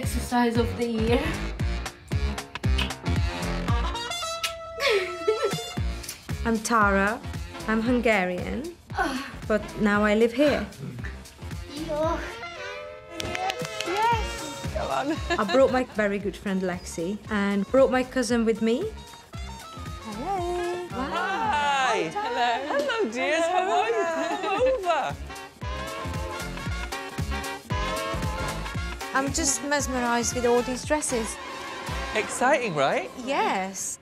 exercise of the year. I'm Tara. I'm Hungarian, but now I live here. Yes! Come on. I brought my very good friend Lexi and brought my cousin with me. Hello. Hi. Hello. Hello, dears. How I'm just mesmerised with all these dresses. Exciting, right? Yes.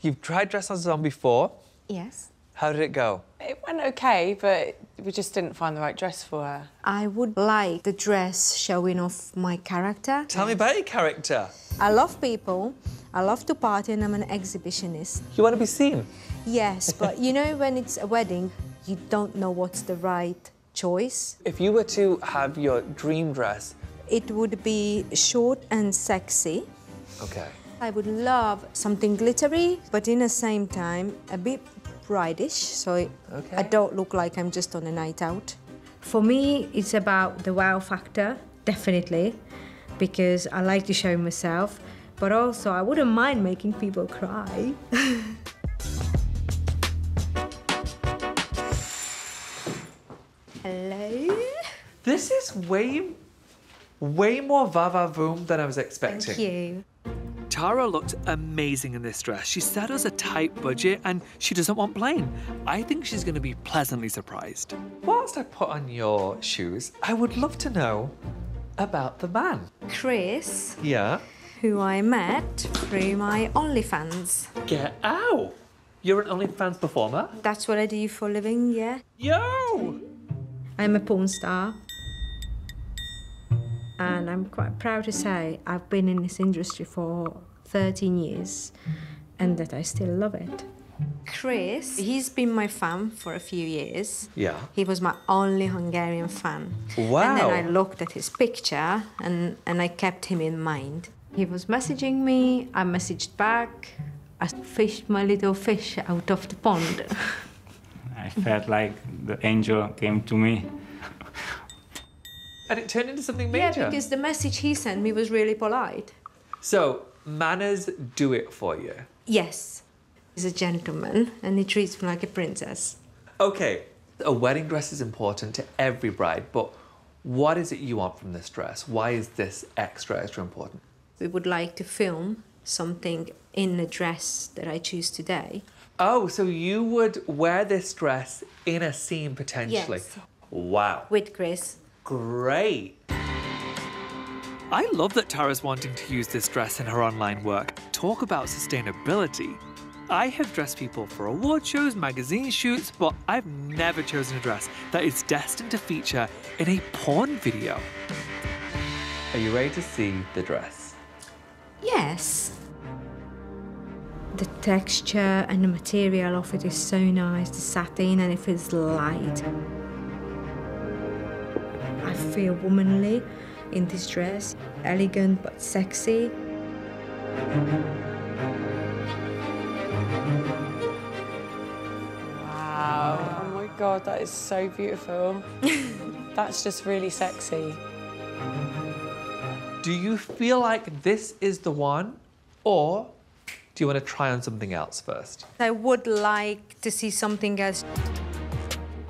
You've tried dress-ons on before. Yes. How did it go? It went okay, but we just didn't find the right dress for her. I would like the dress showing off my character. Tell me about your character. I love people. I love to party and I'm an exhibitionist. You want to be seen? Yes, but you know when it's a wedding, you don't know what's the right choice. If you were to have your dream dress, It would be short and sexy. okay. I would love something glittery, but in the same time, a bit brightish, so I Okay. don't look like I'm just on a night out. For me, it's about the wow factor, definitely, because I like to show myself, but also I wouldn't mind making people cry. Hello. This is way, way more Vava Voom than I was expecting. Thank you. Tara looked amazing in this dress. She set us a tight budget and she doesn't want plain. I think she's going to be pleasantly surprised. Whilst I put on your shoes, I would love to know about the man. Chris, Yeah. who I met through my OnlyFans. Get out! You're an OnlyFans performer? That's what I do for a living, yeah. Yo! I'm a porn star. And I'm quite proud to say I've been in this industry for 13 years and that I still love it. Chris, he's been my fan for a few years. Yeah. He was my only Hungarian fan. Wow. And then I looked at his picture and, and I kept him in mind. He was messaging me, I messaged back. I fished my little fish out of the pond. I felt like the angel came to me. And it turned into something yeah, because the message he sent me was really polite. So, manners do it for you. Yes. He's a gentleman and he treats me like a princess. Okay, a wedding dress is important to every bride, but what is it you want from this dress? Why is this extra, extra important? We would like to film something in the dress that I choose today. Oh, so you would wear this dress in a scene potentially? Yes. Wow. With Chris. Great. I love that Tara's wanting to use this dress in her online work. Talk about sustainability. I have dressed people for award shows, magazine shoots, but I've never chosen a dress that is destined to feature in a porn video. Are you ready to see the dress? Yes. The texture and the material of it is so nice, the satin, and it feels light. I feel womanly in this dress, elegant but sexy. Wow. Oh my god, that is so beautiful. That's just really sexy. Do you feel like this is the one, or do you want to try on something else first? I would like to see something else.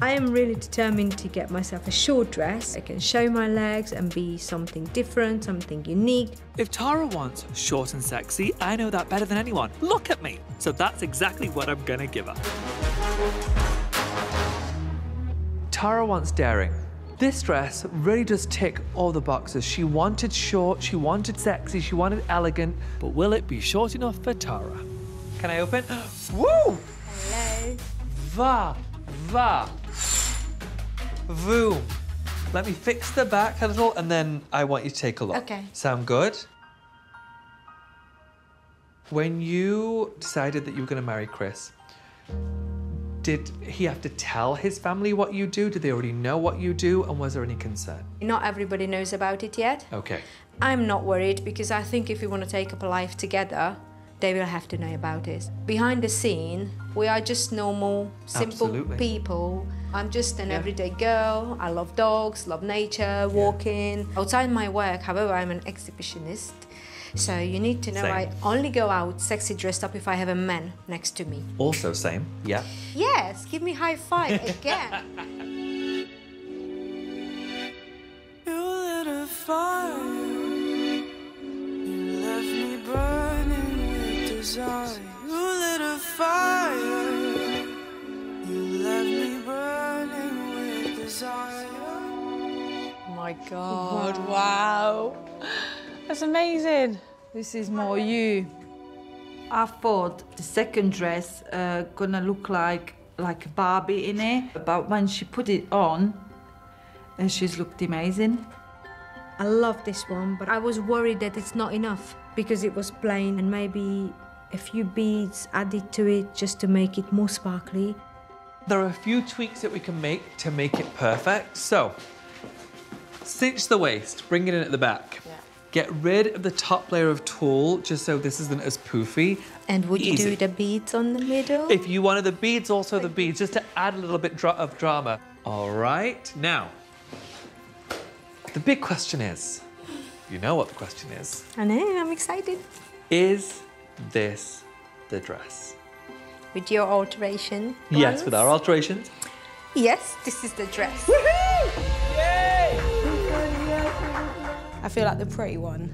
I am really determined to get myself a short dress. I can show my legs and be something different, something unique. If Tara wants short and sexy, I know that better than anyone. Look at me. So that's exactly what I'm gonna give her. Tara wants daring. This dress really does tick all the boxes. She wanted short, she wanted sexy, she wanted elegant. But will it be short enough for Tara? Can I open? Woo! Hello. Va, va, voom. Let me fix the back a little and then I want you to take a look. Okay. Sound good? When you decided that you were going to marry Chris, did he have to tell his family what you do? Did they already know what you do? And was there any concern? Not everybody knows about it yet. Okay. I'm not worried because I think if we want to take up a life together, they will have to know about it. Behind the scene, we are just normal, simple Absolutely. people. I'm just an everyday girl. I love dogs, love nature, walking. Outside my work, however, I'm an exhibitionist. So you need to know Same. I only go out sexy dressed up if I have a man next to me. Also, same. Yeah. Yes, give me high five again. You lit a fire. You left me burning with desire. You lit a fire. God, wow. That's amazing. This is more you. I thought the second dress uh, gonna look like like a Barbie in it, but when she put it on, uh, she's looked amazing. I love this one, but I was worried that it's not enough because it was plain and maybe a few beads added to it just to make it more sparkly. There are a few tweaks that we can make to make it perfect. So, cinch the waist, bring it in at the back. Get rid of the top layer of tulle just so this isn't as poofy. And would you do the beads on the middle? If you wanted the beads, also the beads, just to add a little bit dra- of drama. All right, now, the big question is, you know what the question is, I know, I'm excited. is this the dress? With your alteration. Yes, with our alterations. Yes, this is the dress. I feel like the pretty one,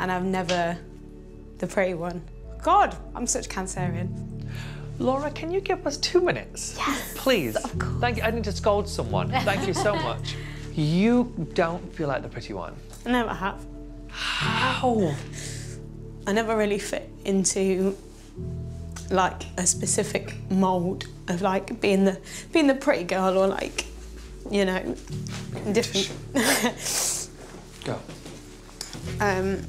and I've never the pretty one. God, I'm such Cancerian. Laura, can you give us two minutes? Yes. Please. Of course. Thank you. I need to scold someone. Thank you so much. You don't feel like the pretty one. I never have. How? I never really fit into like a specific mold of like being the being the pretty girl or like you know different. Go. Um,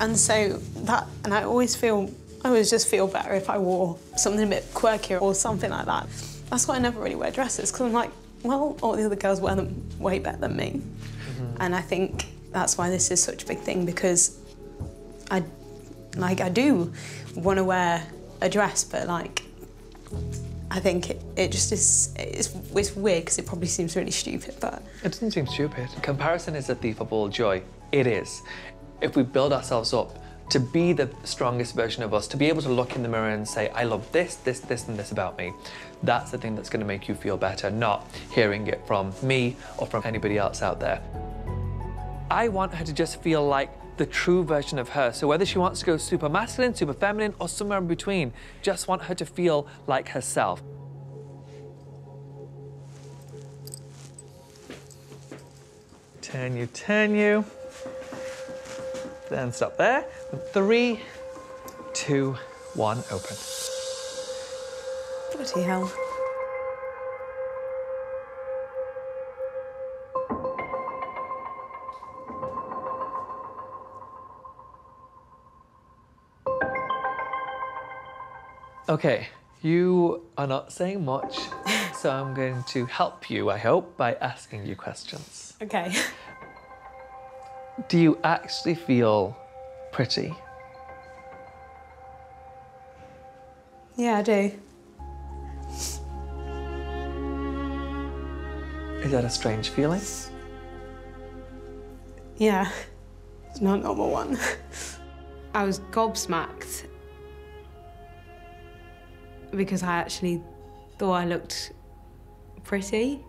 and so that, and I always feel, I always just feel better if I wore something a bit quirkier or something like that. That's why I never really wear dresses because I'm like, well, all the other girls wear them way better than me. And I think that's why this is such a big thing because I, like, I do want to wear a dress, but like, I think it, it just is, it's, it's weird because it probably seems really stupid, but It doesn't seem stupid. Comparison is the thief of all joy. It is. If we build ourselves up to be the strongest version of us, to be able to look in the mirror and say, I love this, this, this, and this about me, that's the thing that's going to make you feel better, not hearing it from me or from anybody else out there. I want her to just feel like the true version of her. So whether she wants to go super masculine, super feminine, or somewhere in between, just want her to feel like herself. Turn you, turn you. Then stop there. Three, two, one, open. bloody hell. Okay, you are not saying much, so I'm going to help you, I hope, by asking you questions. Okay. Do you actually feel pretty? Yeah, I do. Is that a strange feeling? Yeah. It's not a normal one. I was gobsmacked because I actually thought I looked pretty.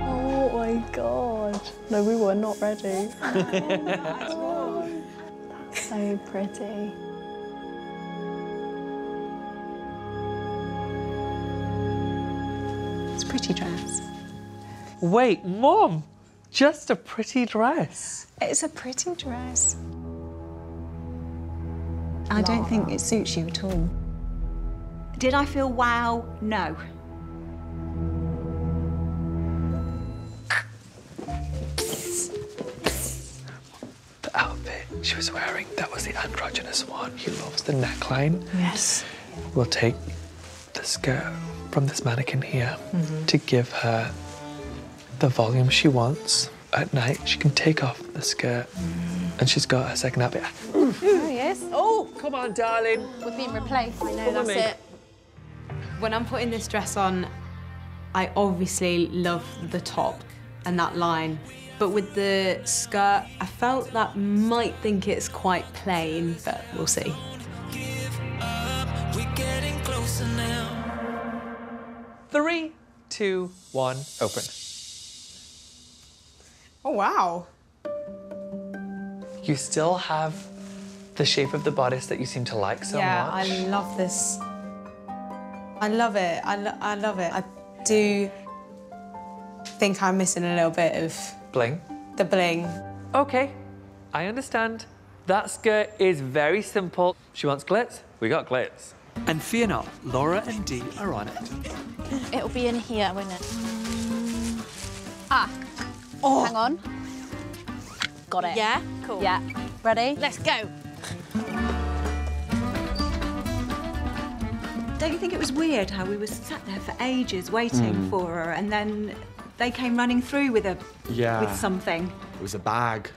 Oh my god. No, we were not ready. that's so pretty. Pretty dress. Wait, Mom! Just a pretty dress. It's a pretty dress. I don't think it suits you at all. Did I feel wow? No. The outfit she was wearing, that was the androgynous one. He loves the neckline. Yes. we'll take the skirt from this mannequin here Mhm. to give her the volume she wants. At night, she can take off the skirt and she's got her second outfit. Oh, yes. Oh, come on, darling. We're being replaced. I know, Follow that's me. it. When I'm putting this dress on, I obviously love the top and that line. But with the skirt, I felt that might think it's quite plain, but we'll see. Two, one, open. Oh, wow. You still have the shape of the bodice that you seem to like so yeah, much. I love this. I love it. I, lo- I love it. I do think I'm missing a little bit of Bling. the bling. Okay, I understand. That skirt is very simple. She wants glitz, we got glitz. And fear not, Laura and Dee are on it. It'll be in here, won't it? Ah. Oh. Hang on. Got it. Yeah? Cool. Yeah. Ready? Let's go. Don't you think it was weird how we were sat there for ages waiting Mm. for her and then they came running through with a Yeah. with something? It was a bag.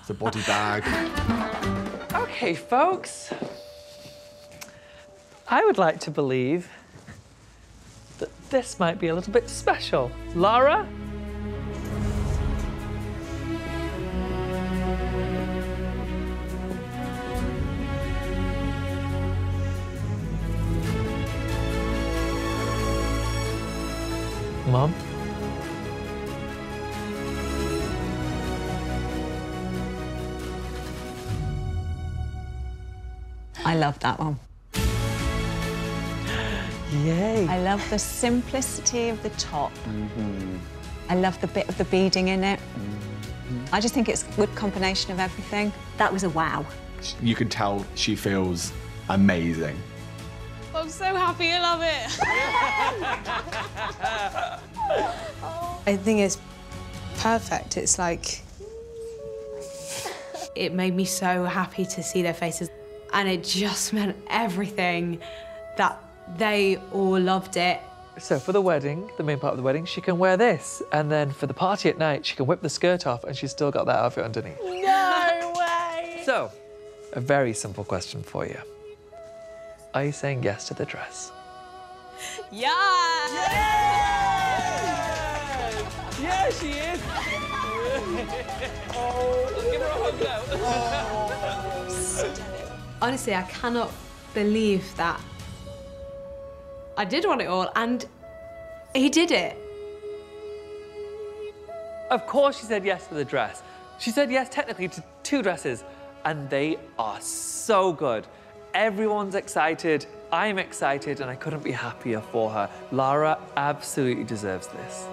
It's a body bag. Okay, folks. I would like to believe that this might be a little bit special. Lara? Mom? I love that one. Yay. I love the simplicity of the top. Mm-hmm. I love the bit of the beading in it. Mm-hmm. I just think it's a good combination of everything. That was a wow. You can tell she feels amazing. I'm so happy. I love it. I think it's perfect. It's like it made me so happy to see their faces, and it just meant everything that they all loved it. So for the wedding, the main part of the wedding, she can wear this, and then for the party at night, she can whip the skirt off, and she's still got that outfit underneath. No way. So, a very simple question for you: Are you saying yes to the dress? Yeah. Yeah, she is. oh, give her a hug now. Honestly, I cannot believe that I did want it all, and he did it. Of course, she said yes to the dress. She said yes, technically, to two dresses, and they are so good. Everyone's excited. I'm excited, and I couldn't be happier for her. Lara absolutely deserves this.